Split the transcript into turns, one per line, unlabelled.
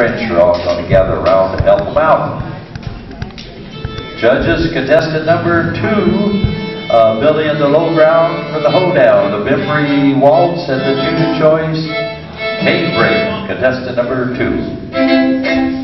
friends are all going to gather around to help them out. Judges, contestant number two, uh, Billy in the low ground for the hoedown, the memory Waltz, and the junior choice, Cave Break, contestant number two.